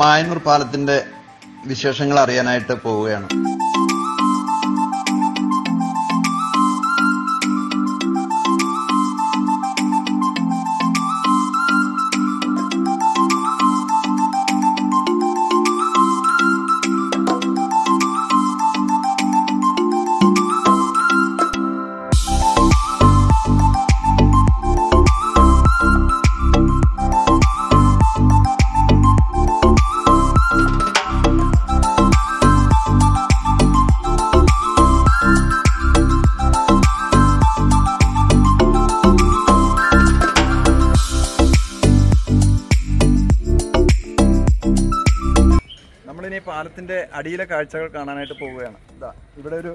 മായന്നൂർ പാലത്തിന്റെ വിശേഷങ്ങൾ അറിയാനായിട്ട് പോവുകയാണ്. നമ്മളിനി പാലത്തിന്റെ അടിയിലെ കാഴ്ചകൾ കാണാനായിട്ട് പോവുകയാണ്. ഇതാ ഇവിടെ ഒരു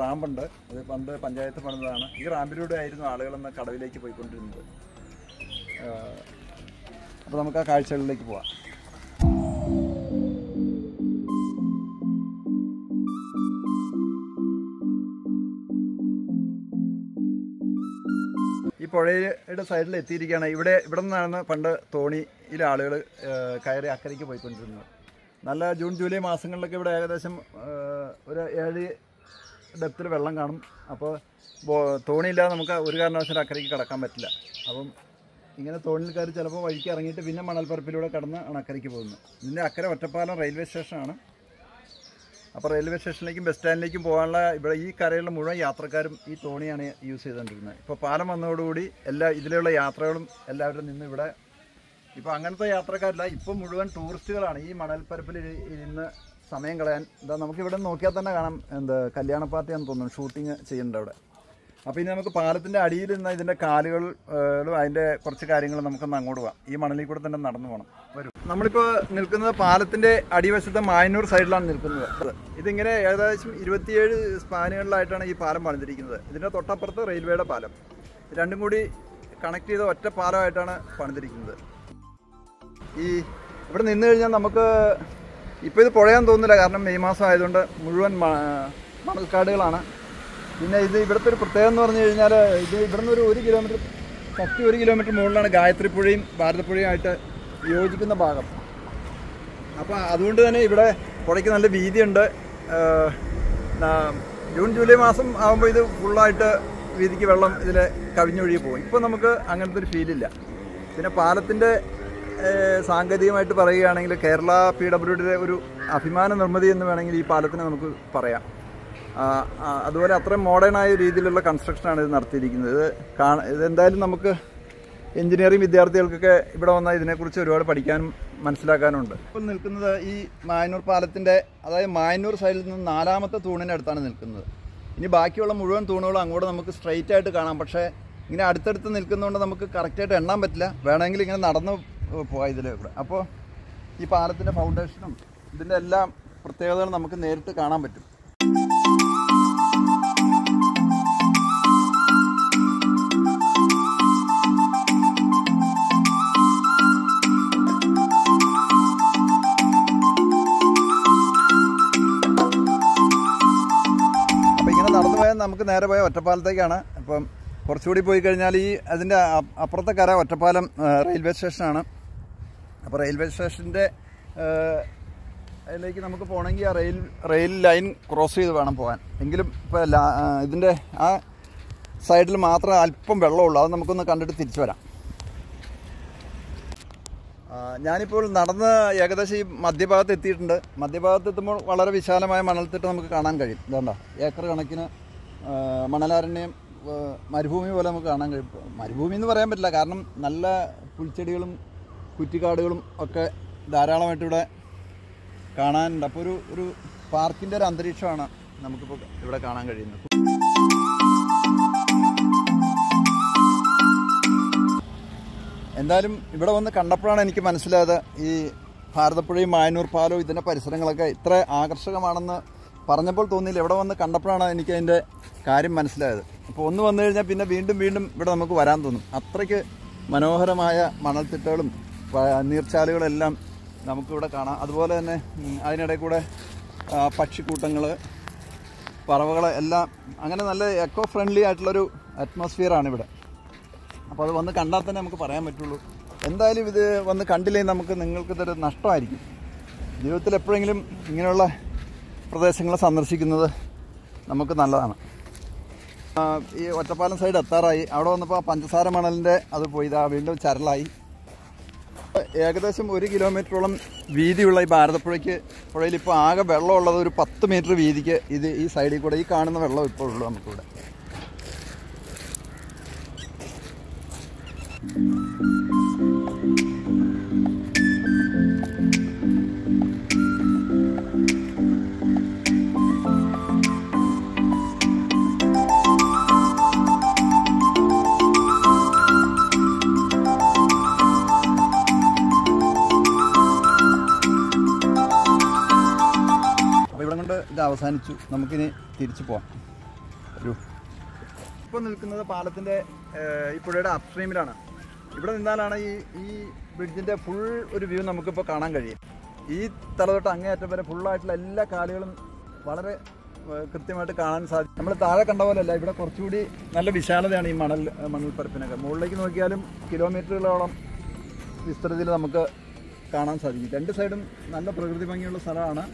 റാമ്പുണ്ട്. ഇത് പണ്ട് പഞ്ചായത്ത് പണിതാണ് ഈ റാമ്പിലൂടെ ആയിരുന്നു ആളുകൾ എന്ന കടവിലേക്ക് പോയിക്കൊണ്ടിരുന്നത്. അപ്പൊ അപ്പോൾ നമുക്ക് ആ കാഴ്ചകളിലേക്ക് പോവാം. ഈ പുഴയുടെ സൈഡിൽ എത്തിയിരിക്കുകയാണ് ഇവിടെ ഇവിടെ നിന്നാണ് പണ്ട് തോണിയിലെ ആളുകൾ കയറി അക്കരയ്ക്ക് പോയിക്കൊണ്ടിരുന്നത്. നല്ല ജൂൺ ജൂലൈ മാസങ്ങളിലൊക്കെ ഇവിടെ ഏകദേശം ഒരു ഏഴ് ഡെപ്തിൽ വെള്ളം കാണും. അപ്പോൾ തോണിയില്ലാതെ നമുക്ക് ഒരു കാരണവശാലും അക്കരയ്ക്ക് കടക്കാൻ പറ്റില്ല. അപ്പം ഇങ്ങനെ തോണിയിൽ കയറി ചിലപ്പോൾ വഴിക്ക് ഇറങ്ങിയിട്ട് പിന്നെ മണൽപ്പരപ്പിലൂടെ കടന്ന് ആണ് അക്കരയ്ക്ക് പോകുന്നത്. ഇതിന്റെ അക്കരെ ഒറ്റപ്പാലം റെയിൽവേ സ്റ്റേഷനാണ്. അപ്പോൾ റെയിൽവേ സ്റ്റേഷനിലേക്കും ബസ് സ്റ്റാൻഡിലേക്കും പോകാനുള്ള ഇവിടെ ഈ കരയിലുള്ള മുഴുവൻ യാത്രക്കാരും ഈ തോണിയാണ് യൂസ് ചെയ്തുകൊണ്ടിരുന്നത് ഇപ്പോൾ പാലം വന്നതോടുകൂടി എല്ലാ ഇതിലുള്ള യാത്രകളും എല്ലാവരും നിന്ന് ഇവിടെ ഇപ്പോൾ അങ്ങനത്തെ യാത്രക്കാരില്ല. ഇപ്പം മുഴുവൻ ടൂറിസ്റ്റുകളാണ് ഈ മണൽപ്പരപ്പിൽ ഇരി- ഇരുന്ന് സമയം കളയാൻ. എന്താ നമുക്ക് ഇവിടെ നോക്കിയാൽ തന്നെ കാണാം എന്താ കല്യാണ പാർട്ടിയാണെന്ന് തോന്നുന്നു ഷൂട്ടിങ് ചെയ്യുന്നുണ്ട് അവിടെ. അപ്പോൾ ഇനി നമുക്ക് പാലത്തിന്റെ അടിയിൽ നിന്ന് ഇതിന്റെ കാലുകളും അതിന്റെ കുറച്ച് കാര്യങ്ങൾ നമുക്കൊന്ന് അങ്ങോട്ട് പോകാം ഈ മണലിൽ കൂടെ തന്നെ നടന്നു പോകണം വരും. നമ്മളിപ്പോൾ നിൽക്കുന്നത് പാലത്തിന്റെ അടിവശത്തെ മായന്നൂർ സൈഡിലാണ് നിൽക്കുന്നത്. ഇതിങ്ങനെ ഏകദേശം ഇരുപത്തിയേഴ് സ്പാനുകളിലായിട്ടാണ് ഈ പാലം പണിതിരിക്കുന്നത്. ഇതിന്റെ തൊട്ടപ്പുറത്ത് റെയിൽവേയുടെ പാലം. രണ്ടും കൂടി കണക്ട് ചെയ്ത ഒറ്റ പാലമായിട്ടാണ് പണിതിരിക്കുന്നത്. ഈ ഇവിടെ നിന്ന് കഴിഞ്ഞാൽ നമുക്ക് ഇപ്പോൾ ഇത് പുഴയാൻ തോന്നുന്നില്ല. കാരണം മെയ് മാസം ആയതുകൊണ്ട് മുഴുവൻ മണൽക്കാടുകളാണ്. പിന്നെ ഇത് ഇവിടുത്തെ ഒരു പ്രത്യേകത എന്ന് പറഞ്ഞു കഴിഞ്ഞാൽ ഇത് ഇവിടുന്ന് ഒരു ഒരു കിലോമീറ്റർ പത്ത് ഒരു കിലോമീറ്റർ മുകളിലാണ് ഗായത്രിപ്പുഴയും ഭാരതപ്പുഴയുമായിട്ട് യോജിക്കുന്ന ഭാഗം. അപ്പോൾ അതുകൊണ്ട് തന്നെ ഇവിടെ പുഴയ്ക്ക് നല്ല വീതിയുണ്ട്. ജൂൺ ജൂലൈ മാസം ആകുമ്പോൾ ഇത് ഫുള്ളായിട്ട് വീതിക്ക് വെള്ളം ഇതിൽ കവിഞ്ഞൊഴുകി പോകും. ഇപ്പോൾ നമുക്ക് അങ്ങനത്തെ ഒരു ഫീലില്ല പിന്നെ പാലത്തിന്റെ സാങ്കേതികമായിട്ട് പറയുകയാണെങ്കിൽ കേരള പി ഡബ്ല്യുഡിയുടെ ഒരു അഭിമാന നിർമ്മിതി എന്ന് വേണമെങ്കിൽ ഈ പാലത്തിന് നമുക്ക് പറയാം. അതുപോലെ അത്രയും മോഡേണായ രീതിയിലുള്ള കൺസ്ട്രക്ഷനാണ് ഇത് നടത്തിയിരിക്കുന്നത്. ഇത് കാണ ഇതെന്തായാലും നമുക്ക് എഞ്ചിനീയറിംഗ് വിദ്യാർത്ഥികൾക്കൊക്കെ ഇവിടെ വന്നാൽ ഇതിനെക്കുറിച്ച് ഒരുപാട് പഠിക്കാനും മനസ്സിലാക്കാനും ഉണ്ട് ഇപ്പം നിൽക്കുന്നത് ഈ മായന്നൂർ പാലത്തിന്റെ അതായത് മായന്നൂർ സൈഡിൽ നിന്ന് നാലാമത്തെ തൂണിന്റെ അടുത്താണ് നിൽക്കുന്നത്. ഇനി ബാക്കിയുള്ള മുഴുവൻ തൂണുകളും അങ്ങോട്ട് നമുക്ക് സ്ട്രെയിറ്റ് ആയിട്ട് കാണാം. പക്ഷേ ഇങ്ങനെ അടുത്തടുത്ത് നിൽക്കുന്നതുകൊണ്ട് നമുക്ക് കറക്റ്റായിട്ട് എണ്ണാൻ പറ്റില്ല. വേണമെങ്കിൽ ഇങ്ങനെ നടന്ന് പോകാം ഇതിൽ അപ്പോൾ ഈ പാലത്തിന്റെ ഫൗണ്ടേഷനും ഇതിന്റെ എല്ലാം പ്രത്യേകതകളും നമുക്ക് നേരിട്ട് കാണാൻ പറ്റും. നടന്നു പോയാൽ നമുക്ക് നേരെ പോയ ഒറ്റപ്പാലത്തേക്കാണ്. അപ്പം കുറച്ചുകൂടി പോയി കഴിഞ്ഞാൽ ഈ അതിന്റെ അപ്പുറത്തെ കര ഒറ്റപ്പാലം റെയിൽവേ സ്റ്റേഷനാണ്. അപ്പോൾ റെയിൽവേ സ്റ്റേഷന്റെ അതിലേക്ക് നമുക്ക് പോകണമെങ്കിൽ ആ റെയിൽ റെയിൽ ലൈൻ ക്രോസ് ചെയ്ത് വേണം പോകാൻ. എങ്കിലും ഇപ്പോൾ ഇതിന്റെ ആ സൈഡിൽ മാത്രം അല്പം വെള്ളമുള്ളൂ. അത് നമുക്കൊന്ന് കണ്ടിട്ട് തിരിച്ചു വരാം. ഞാനിപ്പോൾ നടന്ന് ഏകദേശം ഈ മധ്യഭാഗത്ത് എത്തിയിട്ടുണ്ട്. മധ്യഭാഗത്ത് എത്തുമ്പോൾ വളരെ വിശാലമായ മണൽത്തിട്ട് നമുക്ക് കാണാൻ കഴിയും. ഇതാണ്ട ഏക്കർ കണക്കിന് മണലാരണ്യം മരുഭൂമി പോലെ നമുക്ക് കാണാൻ കഴിയും. മരുഭൂമി എന്ന് പറയാൻ പറ്റില്ല. കാരണം നല്ല പുൽച്ചെടികളും കുറ്റിക്കാടുകളും ഒക്കെ ധാരാളമായിട്ട് ഇവിടെ കാണാനുണ്ട്. അപ്പോൾ ഒരു ഒരു പാർക്കിന്റെ ഒരു അന്തരീക്ഷമാണ് നമുക്കിപ്പോൾ ഇവിടെ കാണാൻ കഴിയുന്നത്. എന്തായാലും ഇവിടെ വന്ന് കണ്ടപ്പോഴാണ് എനിക്ക് മനസ്സിലായത് ഈ ഭാരതപ്പുഴയും മായനൂർ പാലവും ഇതിന്റെ പരിസരങ്ങളൊക്കെ ഇത്ര ആകർഷകമാണെന്ന് പറഞ്ഞപ്പോൾ തോന്നിയില്ല. ഇവിടെ വന്ന് കണ്ടപ്പോഴാണ് എനിക്ക് അതിന്റെ കാര്യം മനസ്സിലായത്. അപ്പോൾ ഒന്ന് വന്നു കഴിഞ്ഞാൽ പിന്നെ വീണ്ടും വീണ്ടും ഇവിടെ നമുക്ക് വരാൻ തോന്നും. അത്രയ്ക്ക് മനോഹരമായ മണൽത്തിട്ടകളും നീർച്ചാലുകളെല്ലാം നമുക്കിവിടെ കാണാം. അതുപോലെ തന്നെ അതിനിടയിൽ കൂടെ പക്ഷിക്കൂട്ടങ്ങൾ പറവകൾ എല്ലാം അങ്ങനെ നല്ല എക്കോ ഫ്രണ്ട്ലി ആയിട്ടുള്ളൊരു അറ്റ്മോസ്ഫിയറാണ് ഇവിടെ. അപ്പോൾ അത് വന്ന് കണ്ടാൽ തന്നെ നമുക്ക് പറയാൻ പറ്റുള്ളൂ. എന്തായാലും ഇത് വന്ന് കണ്ടില്ലേ നമുക്ക് നിങ്ങൾക്ക് ഇതൊരു നഷ്ടമായിരിക്കും. ജീവിതത്തിൽ എപ്പോഴെങ്കിലും ഇങ്ങനെയുള്ള പ്രദേശങ്ങൾ സന്ദർശിക്കുന്നത് നമുക്ക് നല്ലതാണ്. ഈ ഒറ്റപ്പാലം സൈഡ് എത്താറായി. അവിടെ വന്നപ്പോൾ പഞ്ചസാര മണലിന്റെ അത് പോയി ഇതാ വീണ്ടും ചരലായി. ഏകദേശം ഒരു കിലോമീറ്ററോളം വീതിയുള്ള ഈ ഭാരതപ്പുഴയ്ക്ക് പുഴയിൽ ഇപ്പോൾ ആകെ വെള്ളമുള്ളത് ഒരു പത്ത് മീറ്റർ വീതിക്ക് ഇത് ഈ സൈഡിൽ കൂടെ ഈ കാണുന്ന വെള്ളം ഇപ്പോൾ ഉള്ളൂ നമുക്കിവിടെ. അവസാനിച്ചു. നമുക്കിനി തിരിച്ചു പോവാം. ഒരു ഇപ്പോൾ നിൽക്കുന്നത് പാലത്തിന്റെ ഈ അപ്സ്ട്രീമിലാണ് ഇവിടെ നിന്നാലാണ് ഈ ഈ ബ്രിഡ്ജിന്റെ ഫുൾ ഒരു വ്യൂ നമുക്കിപ്പോൾ കാണാൻ കഴിയും. ഈ തല തൊട്ട് അങ്ങേയറ്റം വരെ ഫുള്ളായിട്ടുള്ള എല്ലാ കാലുകളും വളരെ കൃത്യമായിട്ട് കാണാൻ സാധിക്കും. നമ്മൾ താഴെ കണ്ട പോലെയല്ല ഇവിടെ കുറച്ചുകൂടി നല്ല വിശാലതയാണ് ഈ മണൽ മണൽപ്പരപ്പിനൊക്കെ. മുകളിലേക്ക് നോക്കിയാലും കിലോമീറ്ററുകളോളം വിസ്തൃതിയിൽ നമുക്ക് കാണാൻ സാധിക്കും. രണ്ട് സൈഡും നല്ല പ്രകൃതി ഭംഗിയുള്ള സ്ഥലമാണ്.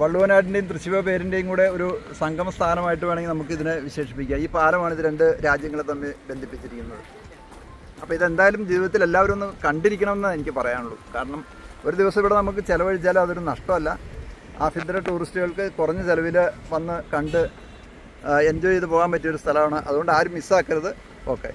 വള്ളുവനാടിന്റെയും തൃശ്ശിവ പേരിന്റെയും കൂടെ ഒരു സംഗമ സ്ഥാനമായിട്ട് വേണമെങ്കിൽ നമുക്ക് ഇതിനെ വിശേഷിപ്പിക്കാം. ഈ പാലമാണ് ഇത് രണ്ട് രാജ്യങ്ങളെ തമ്മിൽ ബന്ധിപ്പിച്ചിരിക്കുന്നത്. അപ്പോൾ ഇതെന്തായാലും ജീവിതത്തിൽ എല്ലാവരും ഒന്ന് കണ്ടിരിക്കണമെന്ന് എനിക്ക് പറയാനുള്ളൂ. കാരണം ഒരു ദിവസം ഇവിടെ നമുക്ക് ചിലവഴിച്ചാൽ അതൊരു നഷ്ടമല്ല. ആഭ്യന്തര ടൂറിസ്റ്റുകൾക്ക് കുറഞ്ഞ ചിലവിൽ വന്ന് കണ്ട് എൻജോയ് ചെയ്ത് പോകാൻ പറ്റിയൊരു സ്ഥലമാണ്. അതുകൊണ്ട് ആരും മിസ്സാക്കരുത് ഓക്കെ